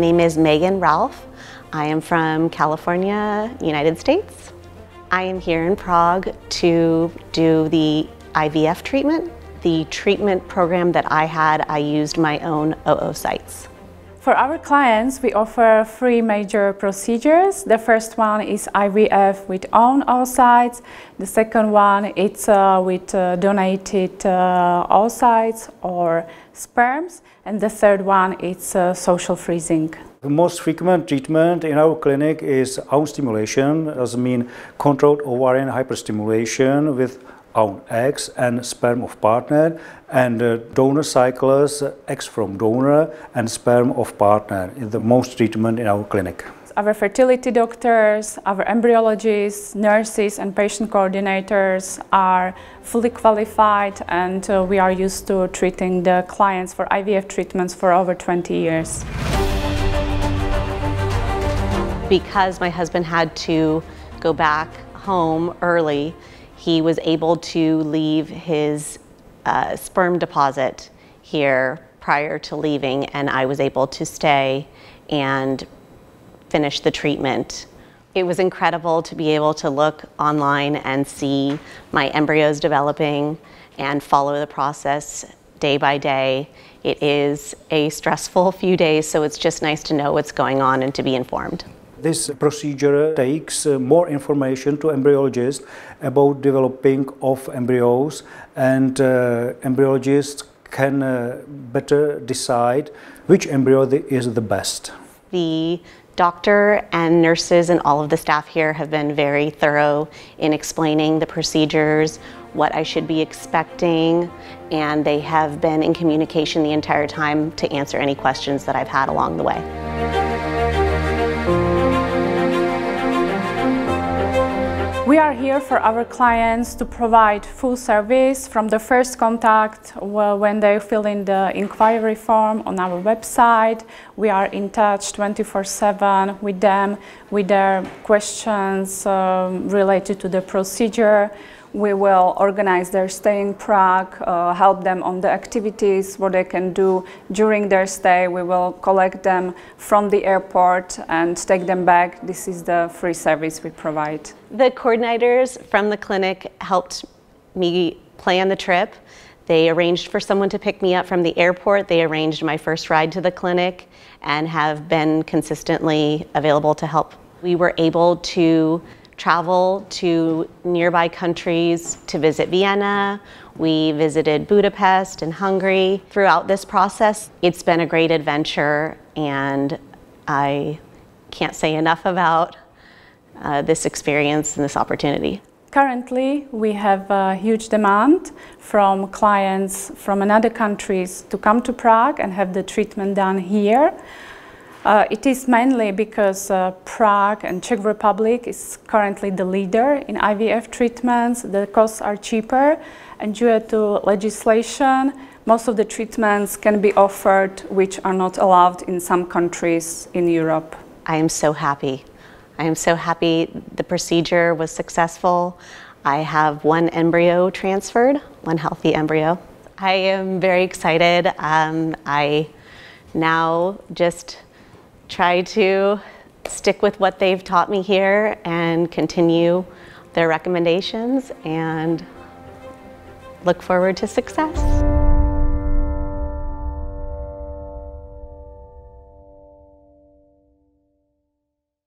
name is Megan Ralph. I am from California, United States. I am here in Prague to do the IVF treatment. The treatment program that I had, I used my own oocytes. For our clients, we offer three major procedures. The first one is IVF with own oocytes. The second one is uh, with uh, donated uh, oocytes or sperms. And the third one is uh, social freezing. The most frequent treatment in our clinic is own stimulation, as mean controlled ovarian hyperstimulation with own eggs and sperm of partner and uh, donor cycles, eggs from donor and sperm of partner is the most treatment in our clinic. Our fertility doctors, our embryologists, nurses and patient coordinators are fully qualified and uh, we are used to treating the clients for IVF treatments for over 20 years. Because my husband had to go back home early, he was able to leave his uh, sperm deposit here prior to leaving, and I was able to stay and finish the treatment. It was incredible to be able to look online and see my embryos developing and follow the process day by day. It is a stressful few days, so it's just nice to know what's going on and to be informed. This procedure takes uh, more information to embryologists about developing of embryos and uh, embryologists can uh, better decide which embryo is the best. The doctor and nurses and all of the staff here have been very thorough in explaining the procedures, what I should be expecting, and they have been in communication the entire time to answer any questions that I've had along the way. We are here for our clients to provide full service from the first contact when they fill in the inquiry form on our website. We are in touch 24-7 with them with their questions um, related to the procedure. We will organize their stay in Prague, uh, help them on the activities, what they can do during their stay. We will collect them from the airport and take them back. This is the free service we provide. The coordinators from the clinic helped me plan the trip. They arranged for someone to pick me up from the airport. They arranged my first ride to the clinic and have been consistently available to help. We were able to travel to nearby countries to visit Vienna. We visited Budapest and Hungary. Throughout this process, it's been a great adventure and I can't say enough about uh, this experience and this opportunity. Currently, we have a huge demand from clients from another countries to come to Prague and have the treatment done here. Uh, it is mainly because uh, Prague and Czech Republic is currently the leader in IVF treatments. The costs are cheaper and due to legislation, most of the treatments can be offered which are not allowed in some countries in Europe. I am so happy. I am so happy the procedure was successful. I have one embryo transferred, one healthy embryo. I am very excited. Um, I now just try to stick with what they've taught me here and continue their recommendations and look forward to success.